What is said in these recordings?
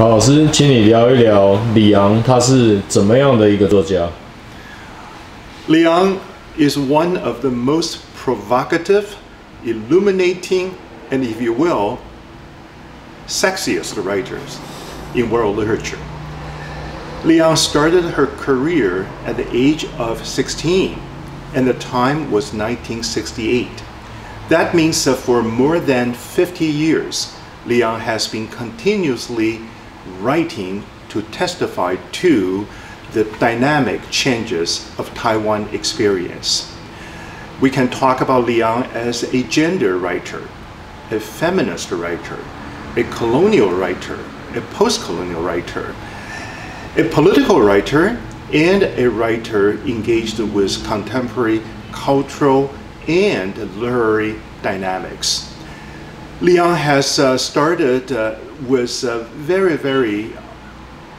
好，老师，请你聊一聊李昂他是怎么样的一个作家。Li is one of the most provocative, illuminating, and if you will, sexiest writers in world literature. Li Ang started her career at the age of 16, and the time was 1968. That means that for more than 50 years, Li Ang has been continuously writing to testify to the dynamic changes of Taiwan experience. We can talk about Li Ang as a gender writer, a feminist writer, a colonial writer, a post-colonial writer, a political writer, and a writer engaged with contemporary cultural and literary dynamics. Li Ang has uh, started uh, with uh, very, very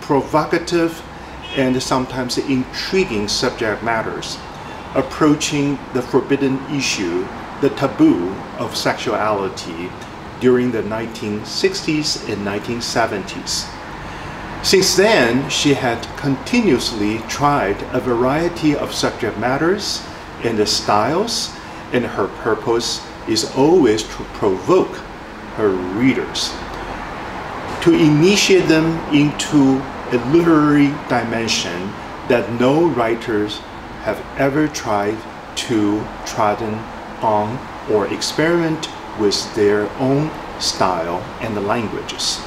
provocative and sometimes intriguing subject matters, approaching the forbidden issue, the taboo of sexuality during the 1960s and 1970s. Since then, she had continuously tried a variety of subject matters and styles, and her purpose is always to provoke her readers, to initiate them into a literary dimension that no writers have ever tried to trodden on or experiment with their own style and the languages.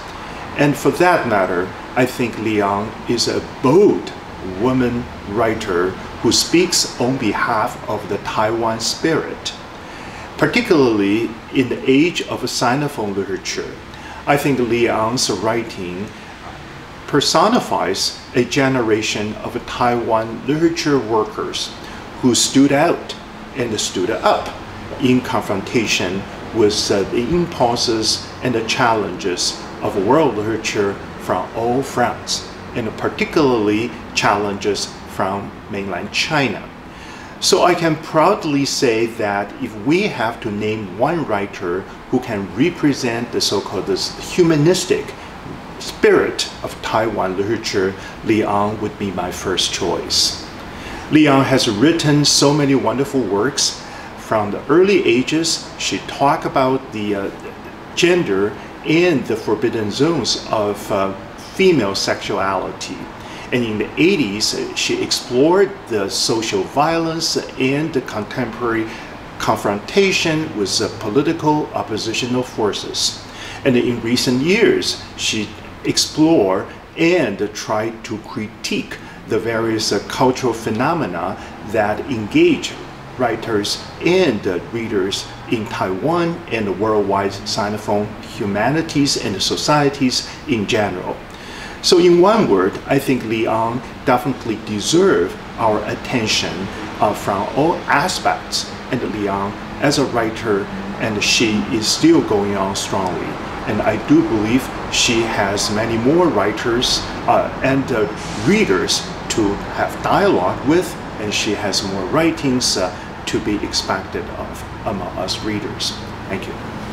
And for that matter, I think Li Ang is a bold woman writer who speaks on behalf of the Taiwan spirit. Particularly in the age of Sinophone literature, I think Li Ang's writing personifies a generation of Taiwan literature workers who stood out and stood up in confrontation with uh, the impulses and the challenges of world literature from all fronts, and particularly challenges from mainland China. So I can proudly say that if we have to name one writer who can represent the so-called humanistic spirit of Taiwan literature, Li Ang would be my first choice. Li Ang has written so many wonderful works. From the early ages, she talked about the uh, gender and the forbidden zones of uh, female sexuality. And in the 80s, she explored the social violence and the contemporary confrontation with the political oppositional forces. And in recent years, she explored and tried to critique the various cultural phenomena that engage writers and readers in Taiwan and the worldwide Sinophone humanities and societies in general. So in one word, I think Li Ang definitely deserves our attention uh, from all aspects. And Li Ang, as a writer, and she is still going on strongly. And I do believe she has many more writers uh, and uh, readers to have dialogue with, and she has more writings uh, to be expected of among us readers. Thank you.